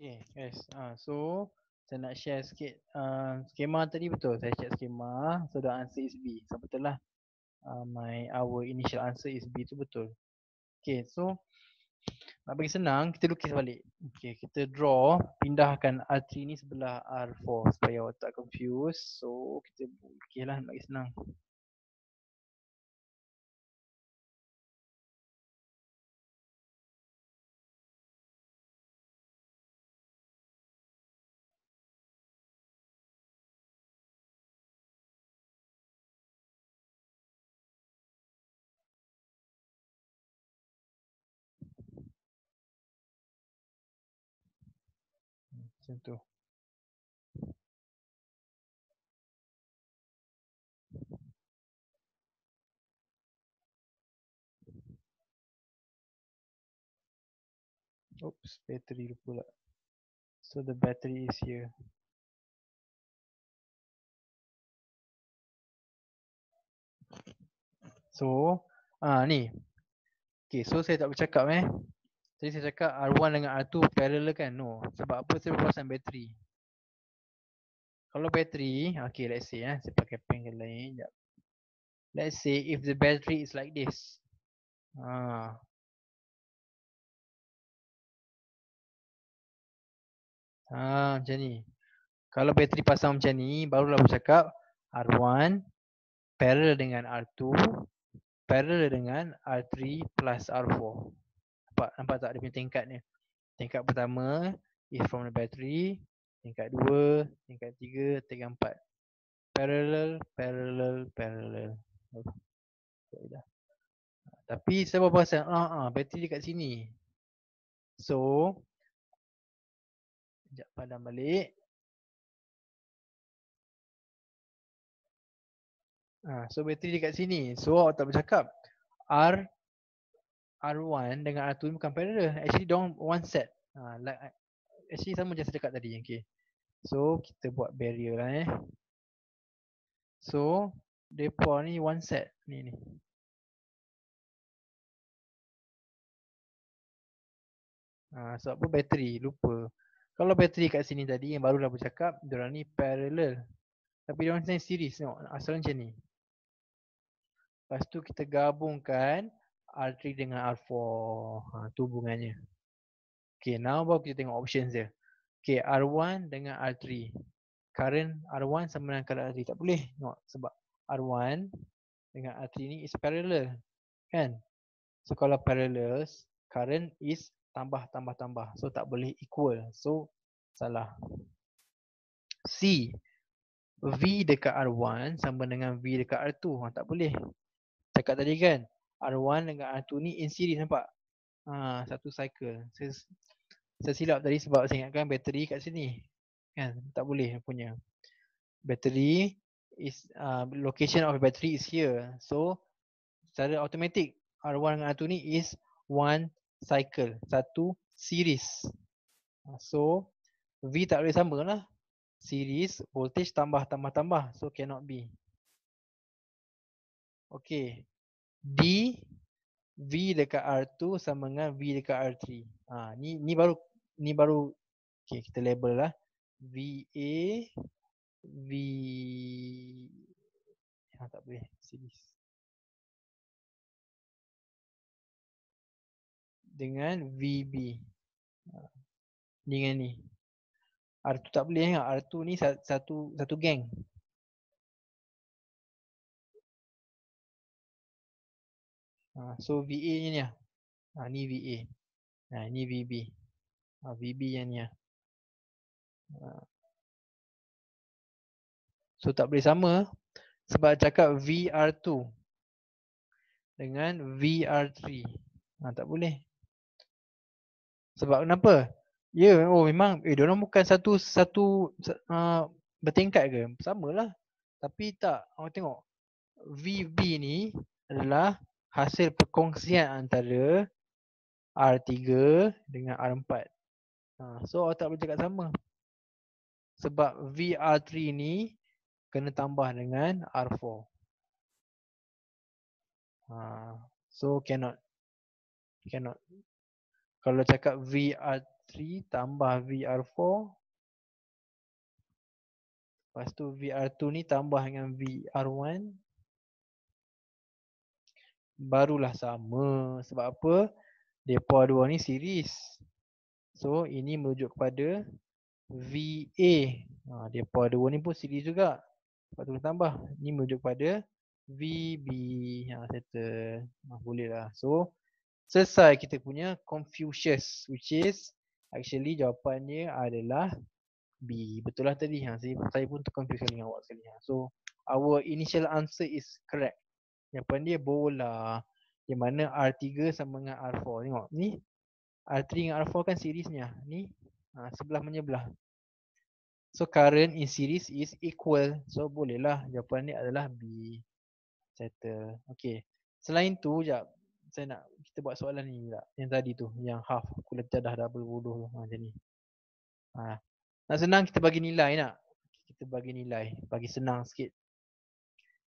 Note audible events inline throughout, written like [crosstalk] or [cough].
Okay guys, uh, so saya nak share sikit uh, skema tadi betul. Saya check skema, so the answer is B. So betul lah. Uh, my our initial answer is B tu betul. Okay, so nak bagi senang, kita lukis balik. Okay, kita draw, pindahkan R3 ni sebelah R4 supaya awak tak confuse. So kita lukis lah nak bagi senang. Macam tu. Oops, battery pula. So the battery is here. So, ah ni. Okay, so saya tak bercakap eh. Tadi saya cakap R1 dengan R2 parallel kan? No. Sebab apa saya berpasang bateri? Kalau bateri, okay let's say eh. Saya pakai pen ke lain. Sekejap. Let's say if the battery is like this. Ha. Ha, macam ni. Kalau bateri pasang macam ni, barulah bercakap R1 parallel dengan R2 parallel dengan R3 plus R4 nampak nampak tak dia punya tingkat ni. Tingkat pertama is from the battery, tingkat dua, tingkat tiga, tingkat empat. Parallel, parallel, parallel. Oh. Dah. Tapi saya baru pasang, ah, ah, bateri dekat sini. So, sekejap padam balik. Ah, so bateri dekat sini. So awak tak bercakap R R1 dengan R2 bukan parallel. Actually dong one set. Ha, like, actually sama macam cakap tadi. Okay. So kita buat barrier lah eh. So depa ni one set. Ni ni. Ha, sebab apa bateri? Lupa. Kalau bateri kat sini tadi yang barulah bercakap, diorang ni parallel. Tapi diorang ni series tengok. Asal macam ni. Lepas tu kita gabungkan R3 dengan R4. Ha, tu hubungannya. Okay, now baru kita tengok options dia. Okay, R1 dengan R3. Current R1 sama dengan current R3. Tak boleh tengok sebab R1 dengan R3 ni is parallel. Kan? So kalau parallel, current is tambah, tambah, tambah. So tak boleh equal. So salah. C. V dekat R1 sama dengan V dekat R2. Ha, tak boleh. Cakap tadi kan, R1 dengan R2 ni in series nampak? Ha, satu cycle. Saya, saya silap tadi sebab saya ingatkan bateri kat sini. Kan? Tak boleh punya. Battery is uh, location of battery is here. So secara automatic R1 dengan R2 ni is one cycle, satu series. Ha, so V tak boleh sama lah. Series voltage tambah tambah tambah. So cannot be. Okay. D V dekat R2 sama dengan V dekat R3. Ha ni ni baru ni baru okey kita label lah. VA V ha tak boleh series. Dengan VB. Ha. Dengan ni. R2 tak boleh kan? R2 ni satu satu geng. Ha, so VA ni ni lah. Ha, ni VA. Ha, ni VB. Ha, VB yang ni lah. Ha. So tak boleh sama sebab cakap VR2 dengan VR3. Ha, tak boleh. Sebab kenapa? Ya, yeah, oh memang eh dia bukan satu satu uh, bertingkat ke? Samalah. Tapi tak, awak tengok. VB ni adalah hasil perkongsian antara R3 dengan R4. Ha, so awak tak boleh cakap sama. Sebab VR3 ni kena tambah dengan R4. Ha, so cannot. Cannot. Kalau cakap VR VR3 tambah VR4 Lepas tu VR2 ni tambah dengan VR1 Barulah sama Sebab apa? Mereka dua ni series So ini merujuk kepada VA ha, Mereka dua ni pun series juga Sebab tu tambah Ini merujuk kepada VB ha, Settle ha, Boleh lah So Selesai kita punya Confucius Which is Actually jawapannya adalah B. Betul lah tadi. Ha, saya, saya pun terconfuse dengan awak sekali. Ha. So, our initial answer is correct. Jawapan dia bola. Di mana R3 sama dengan R4. Tengok ni. R3 dengan R4 kan seriesnya. Ni ha, sebelah menyebelah. So, current in series is equal. So, bolehlah jawapan ni adalah B. Settle. Okay. Selain tu, jap. Saya nak kita buat soalan ni tak? Yang tadi tu. Yang half. Aku dah dah double bodoh tu. Ha, macam ni. Ha, nak senang kita bagi nilai nak. Kita bagi nilai. Bagi senang sikit.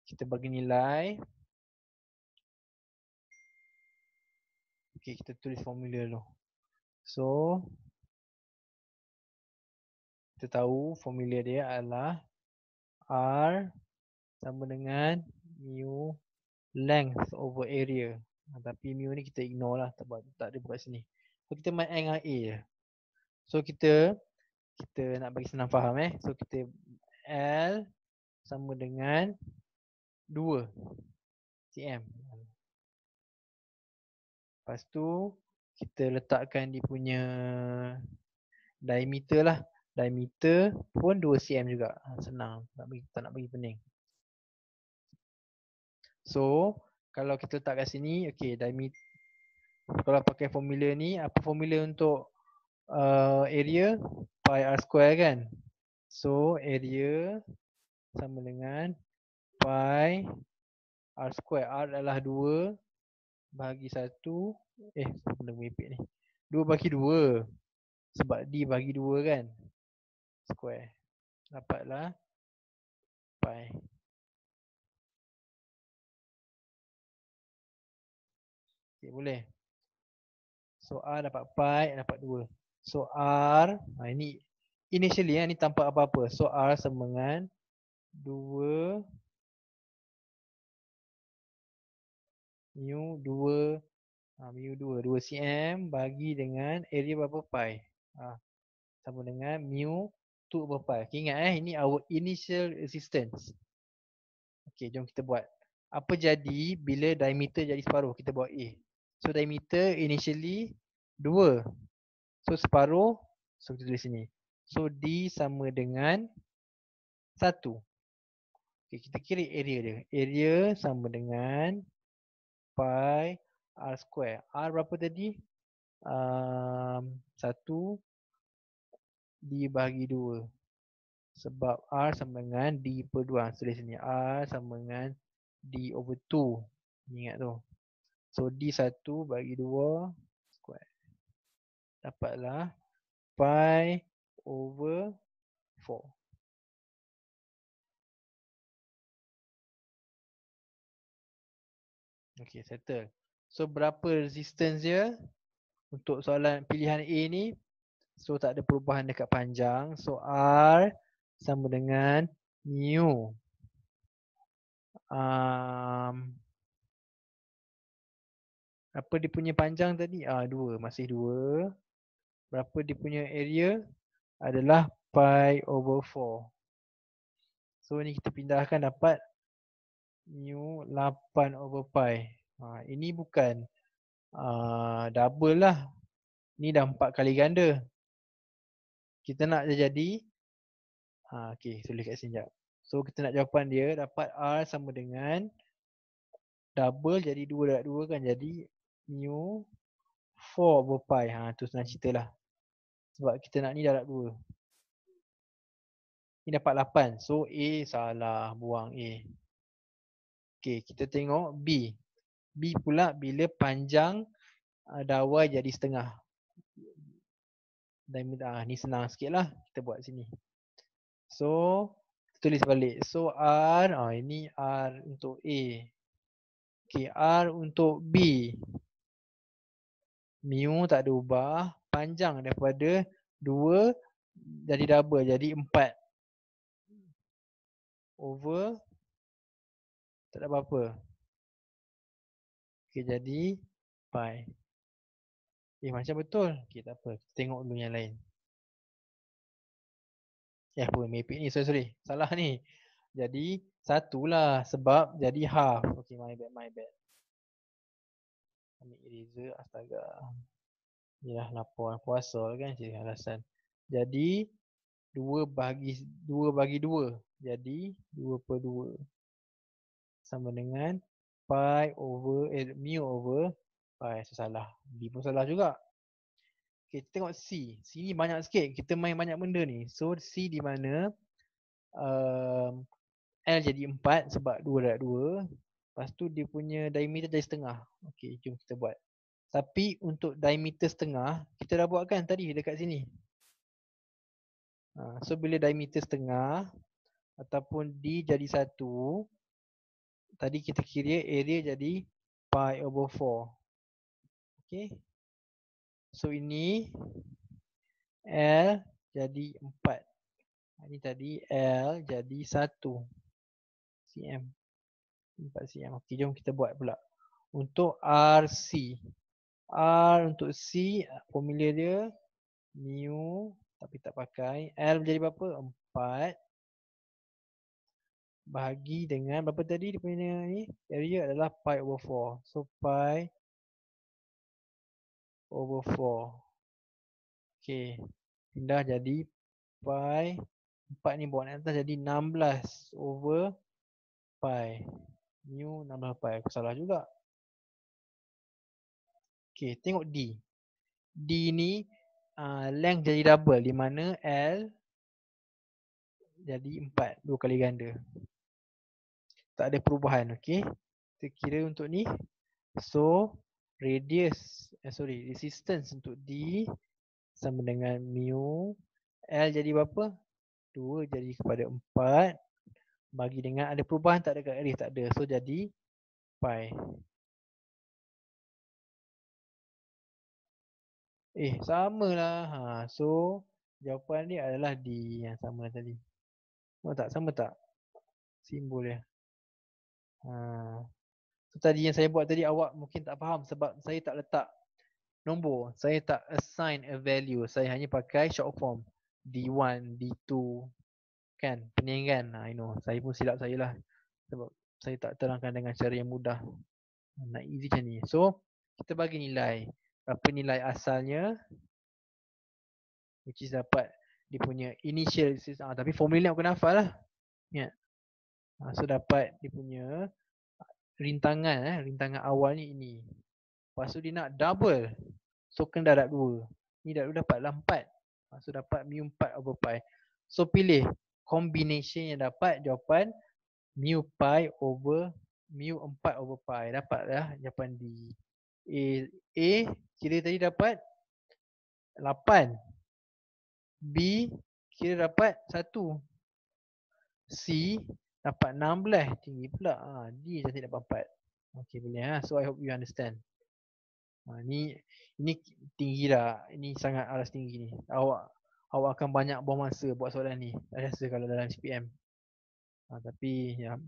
Kita bagi nilai. Okay, kita tulis formula dulu. So, kita tahu formula dia adalah R sama dengan mu length over area. Ha, tapi mu ni kita ignore lah. Tak, tak ada buat sini. So, kita main dengan A je. So, kita kita nak bagi senang faham eh. So kita L sama dengan 2 cm. Lepas tu kita letakkan dia punya diameter lah. Diameter pun 2 cm juga. Ha, senang. Tak, bagi, tak nak bagi pening. So kalau kita letak kat sini. Okay diameter. Kalau pakai formula ni. Apa formula untuk uh, area? pi r square kan. So area sama dengan pi r square. R adalah 2 bagi 1. Eh, benda merepek ni. 2 bagi 2. Sebab D bagi 2 kan. Square. Dapatlah pi. Okay, boleh. So R dapat pi, dapat 2. So R, ha, ini initially ya, ini tanpa apa-apa. So R sama dengan 2 mu 2 ha, mu 2 2 cm bagi dengan area berapa pi. Ha, sama dengan mu 2 over pi. Okay, ingat eh ini our initial resistance. Okay, jom kita buat. Apa jadi bila diameter jadi separuh? Kita buat A. So diameter initially 2 So separuh So kita tulis sini So D sama dengan 1 okay, Kita kira area dia Area sama dengan Pi R square. R berapa tadi? Um, 1 D bagi 2 Sebab R sama dengan D per 2 Tulis sini R sama dengan D over 2 Ingat tu. So D 1 bagi 2 dapatlah pi over 4. Okay, settle. So, berapa resistance dia untuk soalan pilihan A ni? So, tak ada perubahan dekat panjang. So, R sama dengan mu. Um, apa dia punya panjang tadi? Ah, dua. Masih dua berapa dia punya area adalah pi over 4. So ni kita pindahkan dapat mu 8 over pi. Ha, ini bukan uh, double lah. Ni dah 4 kali ganda. Kita nak jadi ha, okay, tulis kat sini sekejap. So kita nak jawapan dia dapat R sama dengan double jadi 2 darab 2 kan jadi mu 4 over pi. Ha, tu senang cerita lah. Sebab kita nak ni darab 2. Ni dapat 8. So A salah. Buang A. Okay kita tengok B. B pula bila panjang uh, dawai jadi setengah. Dan ah, ni senang sikit lah. Kita buat sini. So tulis balik. So R. Oh, ini R untuk A. Okay R untuk B. Mu tak ada ubah panjang daripada 2 jadi double jadi 4 over tak ada apa-apa. Okey jadi pi. Eh macam betul. Okey tak apa. Kita tengok dulu yang lain. Eh apa mapik ni sorry sorry. Salah ni. Jadi satulah sebab jadi half. Okey my bad my bad. Ambil eraser astaga. Yalah lapar puasa kan cik alasan. Jadi 2 bagi 2 bagi 2. Jadi 2 per 2 sama dengan pi over eh, mu over pi. So salah. B pun salah juga. Okay, kita tengok C. C ni banyak sikit. Kita main banyak benda ni. So C di mana um, L jadi 4 sebab 2 darab 2. Lepas tu dia punya diameter jadi setengah. Okay, jom kita buat. Tapi untuk diameter setengah, kita dah buat kan tadi dekat sini. Ha, so bila diameter setengah ataupun D jadi satu, tadi kita kira area jadi pi over 4. Okay. So ini L jadi 4. Ini tadi L jadi 1 cm. 4 cm. Okay, jom kita buat pula. Untuk RC. R untuk C, formula dia mu tapi tak pakai. L menjadi berapa? 4 bahagi dengan berapa tadi dia punya ni? Area adalah pi over 4 so pi over 4 okey pindah jadi pi 4 ni bawa naik atas jadi 16 over pi. Mu 16 pi. Aku salah juga. Okey tengok d. D ni uh, length jadi double. Di mana l jadi 4 dua kali ganda tak ada perubahan okey? Kita kira untuk ni so radius eh sorry resistance untuk d sama dengan mu l jadi berapa? 2 jadi kepada 4 bagi dengan ada perubahan tak ada kat area tak ada so jadi pi. Eh samalah ha so jawapan dia adalah d yang sama tadi. Oh tak? Sama tak? Simbol dia So tadi yang saya buat tadi awak mungkin tak faham sebab saya tak letak nombor. Saya tak assign a value. Saya hanya pakai short form. D1, D2. Kan? Pening kan? Ha, I know. Saya pun silap saya lah. Sebab saya tak terangkan dengan cara yang mudah. Nak easy macam ni. So, kita bagi nilai. Apa nilai asalnya. Which is dapat dia punya initial. Ha, tapi formula ni aku kena hafal lah. Ingat. Ha, so dapat dia punya rintangan eh, rintangan awal ni ini. Lepas tu dia nak double. So kena darab 2. Ni dah dapat lah 4. Ha, so dapat mu 4 over pi. So pilih combination yang dapat jawapan mu pi over mu 4 over pi. Dapat lah jawapan D. A, A kira tadi dapat 8. B kira dapat 1. C dapat 16 tinggi pula. Ha, D cantik dapat 4 ok boleh ha? so I hope you understand. Ha, ni ini tinggi dah ini sangat alas tinggi ni. Awak awak akan banyak buang masa buat soalan ni. Rasa kalau dalam CPM ha, tapi ya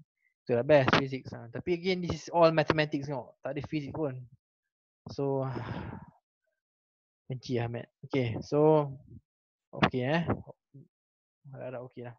itulah best physics ha. tapi again this is all mathematics tengok. Tak ada physics pun. So [sighs] benci Ahmed ok so ok eh. Harap-harap ok lah